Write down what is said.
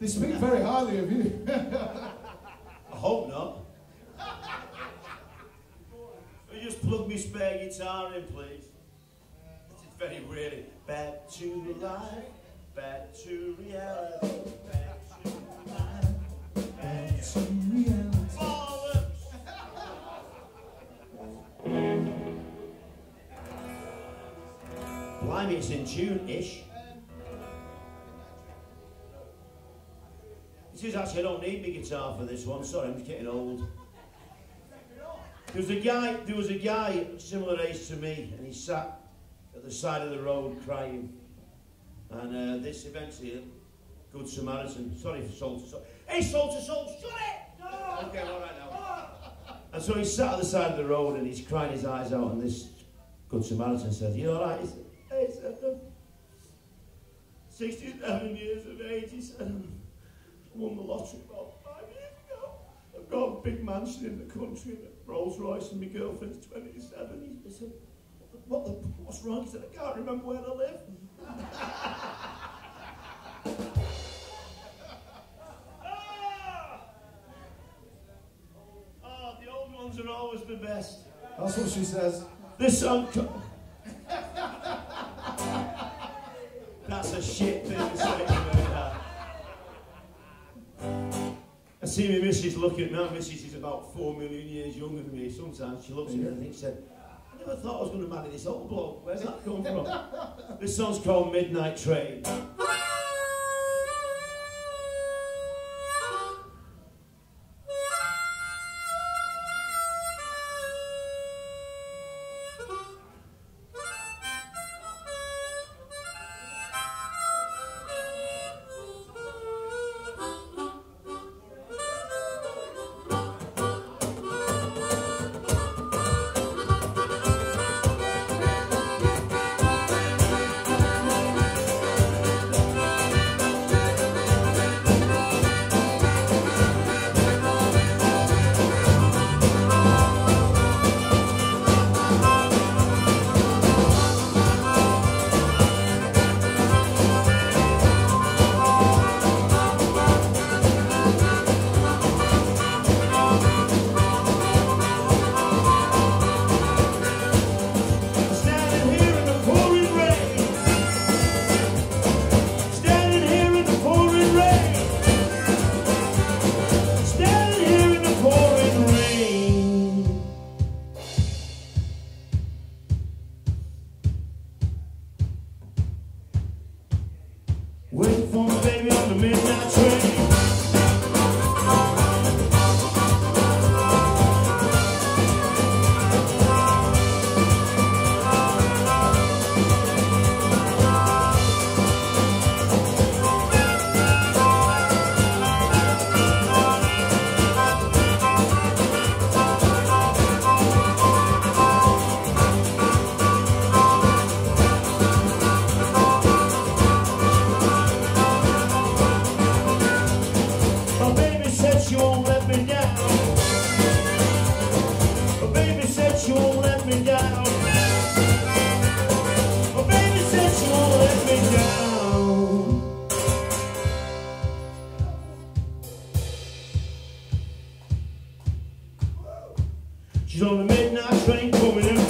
They speak very highly of you. I hope not. Will you just plug me spare guitar in, please? This is very really back to life, back to reality, back to life, back to reality. Blimey, it's in tune-ish. This is actually, I don't need my guitar for this one. Sorry, I'm just getting old. There was a guy, there was a guy similar age to me, and he sat at the side of the road crying. And uh, this eventually, Good Samaritan, sorry for soul to soul. Hey, soul to soul, shut it! No! Okay, all right now. And so he sat at the side of the road and he's crying his eyes out, and this Good Samaritan says, You all right? He said, Hey, he 67 years of age, he said, won the lottery about five years ago. I've got a big mansion in the country, and a Rolls Royce, and my girlfriend's 27. He said, what the, what's wrong? He said, I can't remember where I live. Ah! Oh, the old ones are always the best. That's what she says. This song. Co- That's a shit thing to say me. See my missus looking at me. My missus is about four million years younger than me. Sometimes she looks at me and thinks, I never thought I was going to marry this old bloke. Where's that come from? this song's called Midnight Train. she won't let me down. My baby she won't let me down. She's on the midnight train coming in.